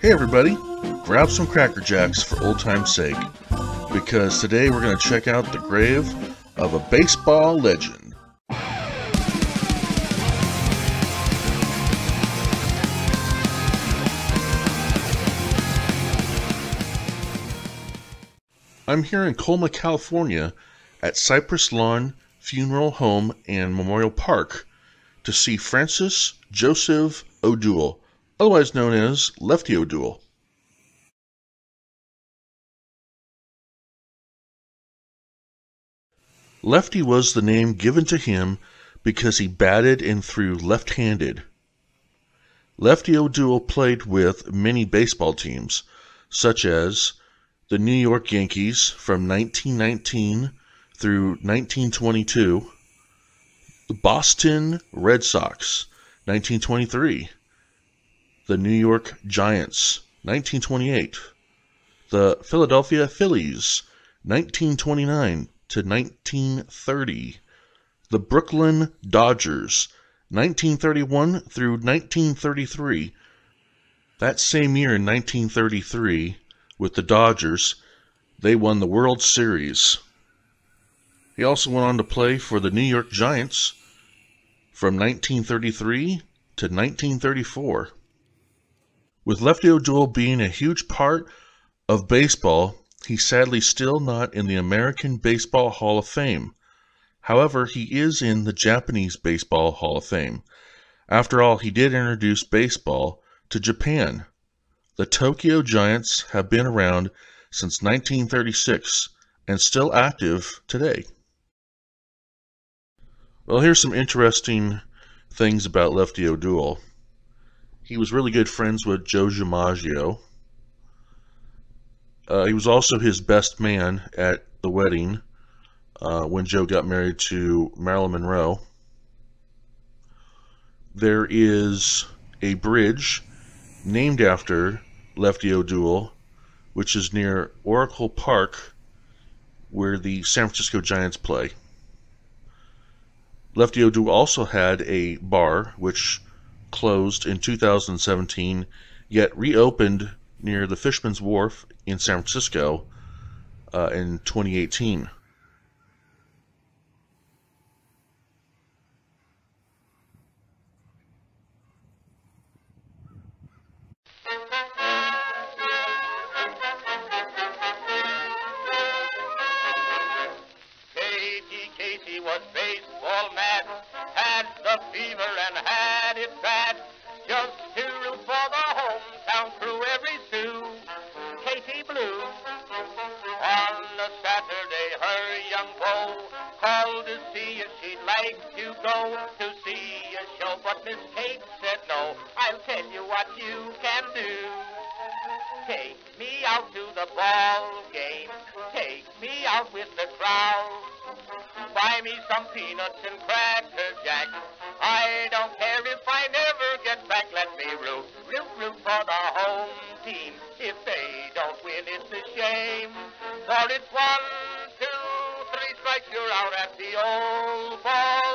Hey everybody, grab some Cracker Jacks for old time's sake, because today we're going to check out the grave of a baseball legend. I'm here in Colma, California at Cypress Lawn Funeral Home and Memorial Park to see Francis Joseph O'Doul, otherwise known as Lefty O'Doul. Lefty was the name given to him because he batted and threw left handed. Lefty O'Doul played with many baseball teams, such as the New York Yankees from 1919 through 1922, the Boston Red Sox 1923, the New York Giants 1928, the Philadelphia Phillies 1929 to 1930, the Brooklyn Dodgers 1931 through 1933. That same year in 1933, with the Dodgers, they won the World Series. He also went on to play for the New York Giants from 1933 to 1934. With Lefty O'Doul being a huge part of baseball, he's sadly still not in the American Baseball Hall of Fame. However, he is in the Japanese Baseball Hall of Fame. After all, he did introduce baseball to Japan. The Tokyo Giants have been around since 1936 and still active today. Well, here's some interesting things about Lefty O'Doul. He was really good friends with Joe DiMaggio. Uh, he was also his best man at the wedding uh, when Joe got married to Marilyn Monroe. There is a bridge named after Lefty O'Doul, which is near Oracle Park, where the San Francisco Giants play. Lefty O'Doul also had a bar which closed in 2017, yet reopened near the Fisherman's Wharf in San Francisco uh, in 2018. go to see a show, but Miss Kate said no. I'll tell you what you can do. Take me out to the ball game. Take me out with the crowd. Buy me some peanuts and cracker jack. I don't care if I never get back. Let me root, root, root for the home team. If they don't win, it's a shame. For it's one, two, three strikes, you're out at the old ball.